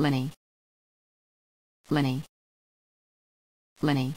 Lenny. Lenny. Lenny.